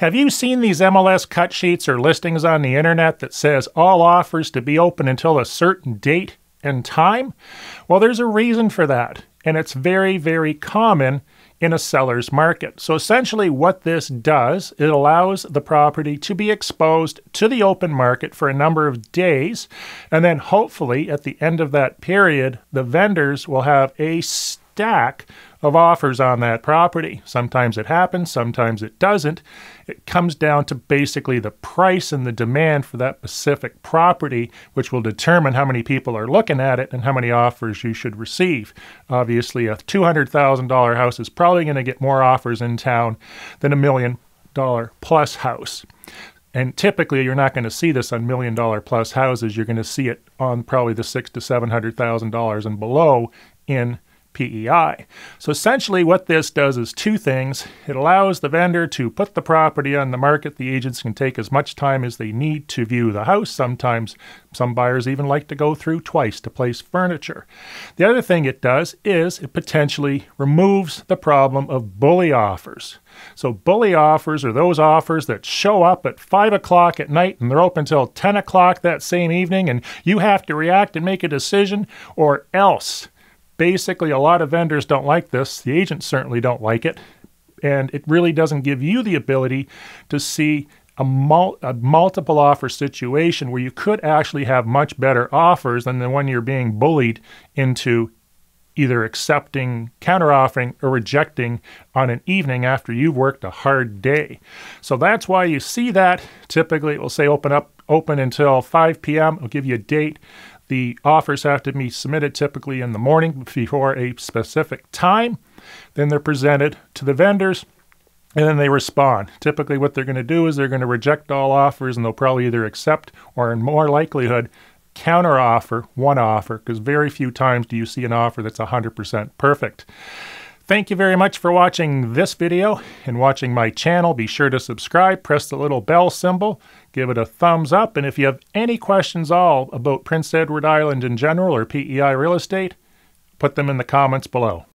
Have you seen these MLS cut sheets or listings on the internet that says all offers to be open until a certain date and time? Well, there's a reason for that, and it's very, very common in a seller's market. So essentially, what this does, it allows the property to be exposed to the open market for a number of days, and then hopefully at the end of that period, the vendors will have a stack of offers on that property. Sometimes it happens, sometimes it doesn't. It comes down to basically the price and the demand for that specific property, which will determine how many people are looking at it and how many offers you should receive. Obviously, a $200,000 house is probably going to get more offers in town than a million dollar plus house. And typically, you're not going to see this on million dollar plus houses. You're going to see it on probably the six to seven hundred thousand dollars and below in PEI. So essentially, what this does is two things. It allows the vendor to put the property on the market. The agents can take as much time as they need to view the house. Sometimes some buyers even like to go through twice to place furniture. The other thing it does is it potentially removes the problem of bully offers. So, bully offers are those offers that show up at 5 o'clock at night and they're open until 10 o'clock that same evening, and you have to react and make a decision, or else Basically, a lot of vendors don't like this. The agents certainly don't like it. And it really doesn't give you the ability to see a, mul- a, multiple offer situation where you could actually have much better offers than the one you're being bullied into either accepting, counteroffering, or rejecting on an evening after you've worked a hard day. So that's why you see that. Typically, it will say open up, open until 5 p.m. It'll give you a date. The offers have to be submitted typically in the morning before a specific time. Then they're presented to the vendors and then they respond. Typically, what they're going to do is they're going to reject all offers and they'll probably either accept or, in more likelihood, counteroffer one offer because very few times do you see an offer that's 100% perfect. Thank you very much for watching this video and watching my channel. Be sure to subscribe, press the little bell symbol, give it a thumbs up, and if you have any questions all about Prince Edward Island in general or PEI real estate, put them in the comments below.